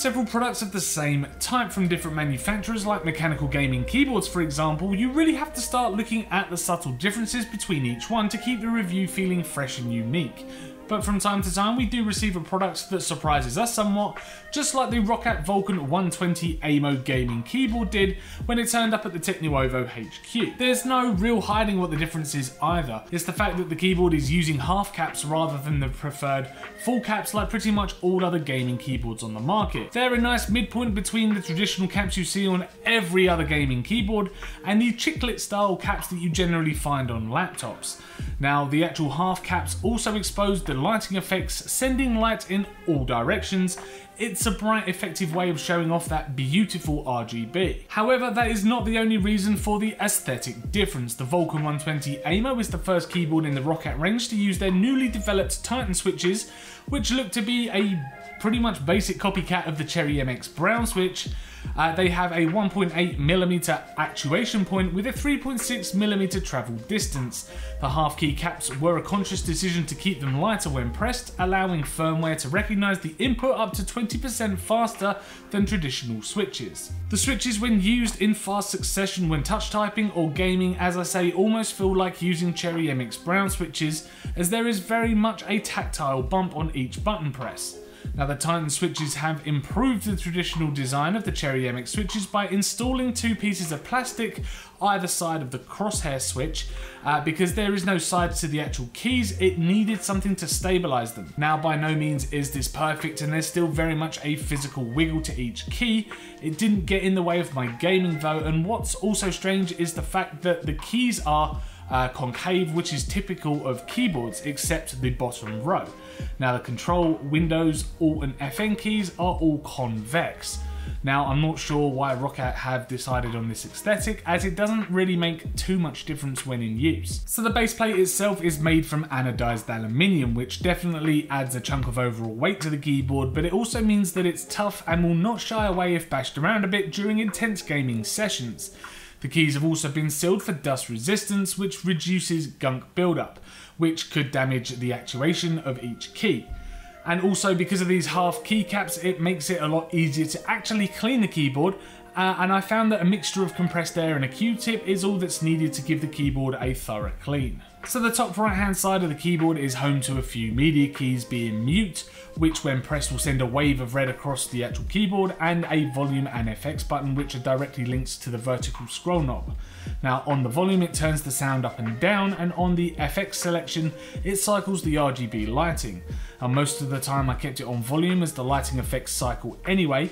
several products of the same type from different manufacturers like mechanical gaming keyboards for example, you really have to start looking at the subtle differences between each one to keep the review feeling fresh and unique but from time to time we do receive a product that surprises us somewhat, just like the Roccat Vulcan 120 AIMO gaming keyboard did when it turned up at the TechNuovo HQ. There's no real hiding what the difference is either, it's the fact that the keyboard is using half caps rather than the preferred full caps like pretty much all other gaming keyboards on the market. They're a nice midpoint between the traditional caps you see on every other gaming keyboard and the chiclet style caps that you generally find on laptops. Now the actual half caps also expose the lighting effects, sending light in all directions. It's a bright effective way of showing off that beautiful RGB. However, that is not the only reason for the aesthetic difference. The Vulcan 120 AIMO is the first keyboard in the Roccat range to use their newly developed Titan switches, which look to be a pretty much basic copycat of the Cherry MX Brown switch, uh, they have a 1.8mm actuation point with a 3.6mm travel distance. The half key caps were a conscious decision to keep them lighter when pressed, allowing firmware to recognise the input up to 20% faster than traditional switches. The switches when used in fast succession when touch typing or gaming as I say almost feel like using Cherry MX Brown switches as there is very much a tactile bump on each button press. Now the Titan switches have improved the traditional design of the Cherry MX switches by installing two pieces of plastic either side of the crosshair switch uh, because there is no sides to the actual keys it needed something to stabilize them. Now by no means is this perfect and there's still very much a physical wiggle to each key. It didn't get in the way of my gaming though and what's also strange is the fact that the keys are uh, concave, which is typical of keyboards, except the bottom row. Now the control, Windows, Alt and FN keys are all convex. Now I'm not sure why Roccat have decided on this aesthetic as it doesn't really make too much difference when in use. So the base plate itself is made from anodized aluminium which definitely adds a chunk of overall weight to the keyboard but it also means that it's tough and will not shy away if bashed around a bit during intense gaming sessions. The keys have also been sealed for dust resistance, which reduces gunk buildup, which could damage the actuation of each key. And also because of these half keycaps, it makes it a lot easier to actually clean the keyboard uh, and I found that a mixture of compressed air and a Q-tip is all that's needed to give the keyboard a thorough clean. So the top right hand side of the keyboard is home to a few media keys being mute, which when pressed will send a wave of red across the actual keyboard, and a volume and FX button which are directly linked to the vertical scroll knob. Now on the volume it turns the sound up and down, and on the FX selection it cycles the RGB lighting. And most of the time I kept it on volume as the lighting effects cycle anyway,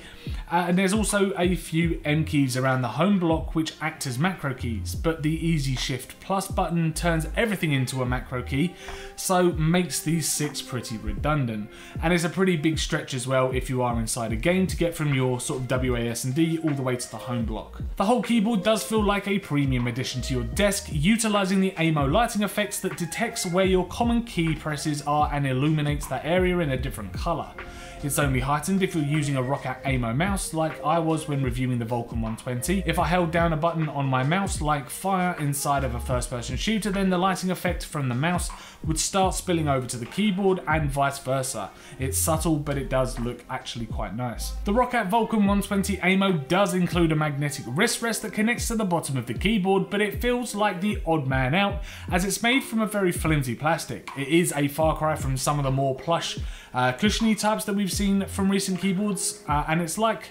uh, and there's also a few M keys around the home block which act as macro keys, but the Easy Shift Plus button turns everything into a macro key, so makes these six pretty redundant. And it's a pretty big stretch as well if you are inside a game to get from your sort of WASD all the way to the home block. The whole keyboard does feel like a premium addition to your desk, utilising the AIMO lighting effects that detects where your common key presses are and illuminates that area in a different colour. It's only heightened if you're using a Roccat AIMO mouse like I was when reviewing the Vulcan 120. If I held down a button on my mouse like fire inside of a first person shooter then the lighting effect from the mouse would start spilling over to the keyboard and vice versa. It's subtle but it does look actually quite nice. The Roccat Vulcan 120 AIMO does include a magnetic wrist rest that connects to the bottom of the keyboard but it feels like the odd man out as it's made from a very flimsy plastic. It is a far cry from some of the more plush uh, cushiony types that we've seen from recent keyboards, uh, and it's like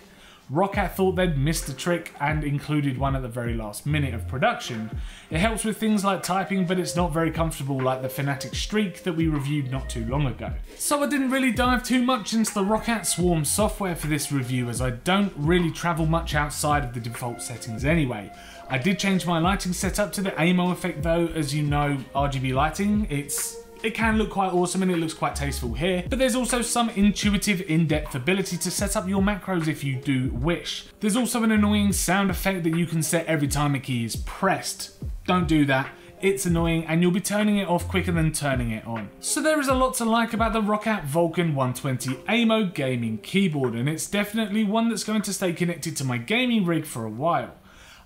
Roccat thought they'd missed a trick and included one at the very last minute of production. It helps with things like typing, but it's not very comfortable like the Fnatic Streak that we reviewed not too long ago. So I didn't really dive too much into the Roccat Swarm software for this review as I don't really travel much outside of the default settings anyway. I did change my lighting setup to the AIMO effect though, as you know, RGB lighting, it's it can look quite awesome and it looks quite tasteful here, but there's also some intuitive in-depth ability to set up your macros if you do wish. There's also an annoying sound effect that you can set every time a key is pressed. Don't do that it's annoying and you'll be turning it off quicker than turning it on. So there is a lot to like about the Roccat Vulcan 120 AIMO gaming keyboard and it's definitely one that's going to stay connected to my gaming rig for a while.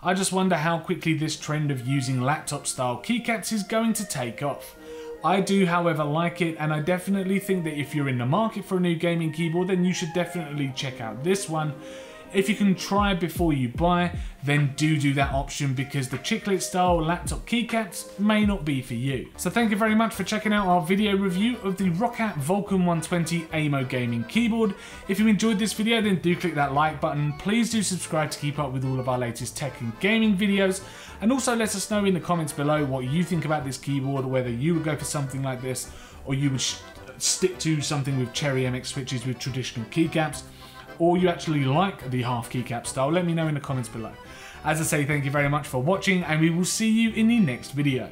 I just wonder how quickly this trend of using laptop style keycaps is going to take off. I do, however, like it, and I definitely think that if you're in the market for a new gaming keyboard, then you should definitely check out this one. If you can try before you buy, then do do that option because the chiclet style laptop keycaps may not be for you. So thank you very much for checking out our video review of the Roccat Vulcan 120 AIMO gaming keyboard. If you enjoyed this video then do click that like button. Please do subscribe to keep up with all of our latest tech and gaming videos and also let us know in the comments below what you think about this keyboard, whether you would go for something like this or you would stick to something with Cherry MX switches with traditional keycaps or you actually like the half keycap style, let me know in the comments below. As I say, thank you very much for watching and we will see you in the next video.